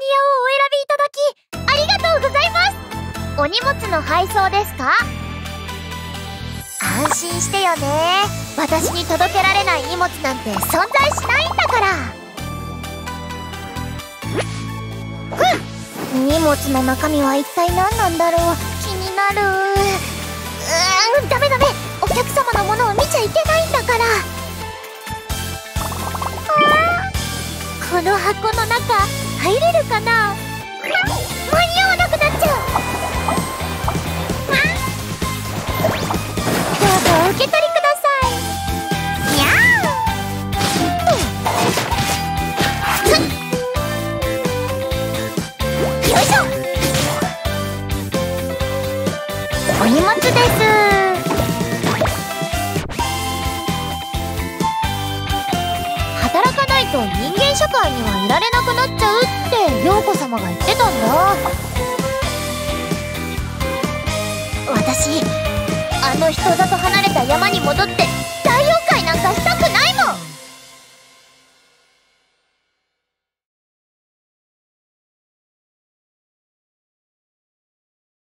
お選びいただきありがとうございます。お荷物の配送ですか？安心してよね。私に届けられない荷物なんて存在しないんだから。うん。荷物の中身は一体何なんだろう。気になる。うーん。ダメダメ。お客様のものを見ちゃいけないんだから。この箱の中入れるかな？間に合わなくなっちゃう。どうぞお受け取りください。にゃー。よいしょ。お荷物です。働かないと人間社会にはいられなくなっちゃうって陽子様が言ってたんだ。私あの人里離れた山に戻って